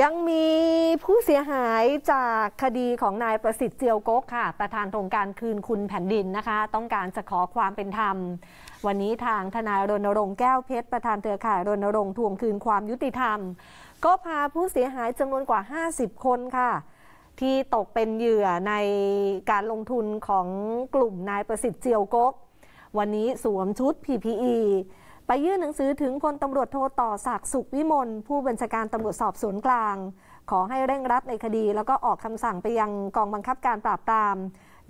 ยังมีผู้เสียหายจากคดีของนายประสิทธิ์เจียวกกค่ะ ประธานโครงการคืนคุณแผ่นดินนะคะ ต้องการจะขอความเป็นธรรม วันนี้ทางทนายรณรงค์แก้วเพชร ประธานเครือข่ายรณรงค์ทวงคืนความยุติธรรม ก็พาผู้เสียหายจำนวนกว่า 50 คนค่ะ ที่ตกเป็นเหยื่อในการลงทุนของกลุ่มนายประสิทธิ์เจียวกก วันนี้สวมชุด PPE ไปยื่นหนังสือถึงพลตำรวจโทต่อศักดิ์สุขวิมลผู้บัญชาการตำรวจสอบสวนกลาง ขอให้เร่งรัดในคดี แล้วก็ออกคำสั่งไปยังกองบังคับการปราบปราม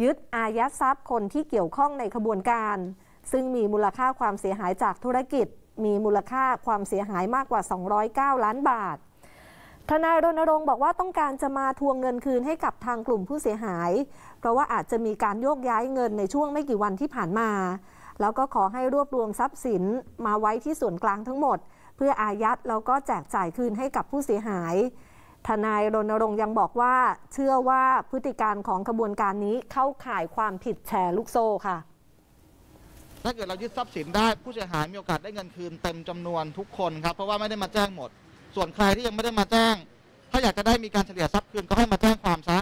ยึดอายัดทรัพย์คนที่เกี่ยวข้องในขบวนการ ซึ่งมีมูลค่าความเสียหายจากธุรกิจ มีมูลค่าความเสียหายมากกว่า 209 ล้านบาททนายรณรงค์บอกว่าต้องการจะมาทวงเงินคืนให้กับทางกลุ่มผู้เสียหาย เพราะว่าอาจจะมีการโยกย้ายเงินในช่วงไม่กี่วันที่ผ่านมา แล้วก็ขอให้รวบรวมทรัพย์สินมาไว้ที่ส่วนกลางทั้งหมด เพื่ออายัดแล้วก็แจกจ่ายคืนให้กับผู้เสียหาย ทนายรณรงค์ยังบอกว่าเชื่อว่าพฤติการของขบวนการนี้เข้าข่ายความผิดแชร์ลูกโซ่ค่ะ ถ้าเกิดเรายึดทรัพย์สินได้ผู้เสียหายมีโอกาสได้เงินคืนเต็มจำนวนทุกคนครับเพราะว่าไม่ได้มาแจ้งหมด ส่วนใครที่ยังไม่ได้มาแจ้ง ถ้าอยากจะได้มีการเฉลี่ยทรัพย์คืนก็ให้มาแจ้งความซะ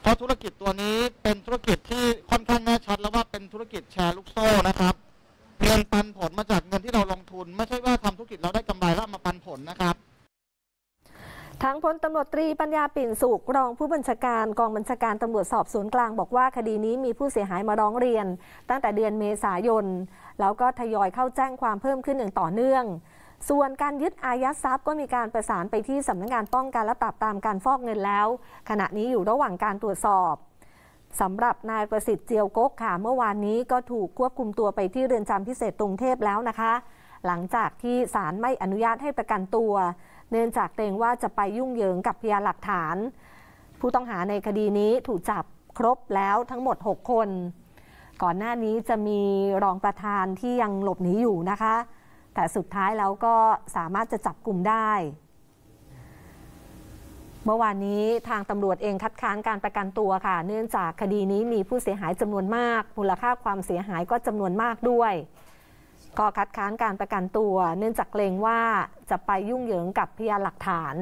เพราะธุรกิจตัวนี้เป็นธุรกิจที่ กิจแชร์ลูกโซ่นะครับ เงินปันผลมาจากเงินที่เราลงทุน ไม่ใช่ว่าทำธุรกิจเราได้กำไรแล้วมาปันผลนะครับทั้งพลตำรวจตรีปัญญาปิ่นสุขรองผู้บัญชาการกองบัญชาการตำรวจสอบสวนกลางบอกว่าคดีนี้มีผู้เสียหายมาร้องเรียน ตั้งแต่เดือนเมษายน แล้วก็ทยอยเข้าแจ้งความเพิ่มขึ้นอย่างต่อเนื่อง ส่วนการยึดอายัดทรัพย์ก็มีการประสานไปที่สำนักงานป้องกันและปราบปรามการฟอกเงินแล้ว ขณะนี้อยู่ระหว่างการตรวจสอบ สำหรับนายประสิทธิ์เจียวกกค่ะ เมื่อวานนี้ก็ถูกควบคุมตัวไปที่เรือนจำพิเศษกรุงเทพแล้วนะคะ หลังจากที่ศาลไม่อนุญาตให้ประกันตัว เนื่องจากเกรงว่าจะไปยุ่งเหยิงกับพยานหลักฐาน ผู้ต้องหาในคดีนี้ถูกจับครบแล้วทั้งหมด 6 คน ก่อนหน้านี้จะมีรองประธานที่ยังหลบหนีอยู่นะคะ แต่สุดท้ายแล้วก็สามารถจะจับกลุ่มได้ เมื่อวานนี้ทางตำรวจเองคัดค้านการประกันตัวค่ะ เนื่องจากคดีนี้มีผู้เสียหายจำนวนมาก มูลค่าความเสียหายก็จำนวนมากด้วยก็คัดค้านการประกันตัว เนื่องจากเกรงว่าจะไปยุ่งเหยิงกับพยานหลักฐาน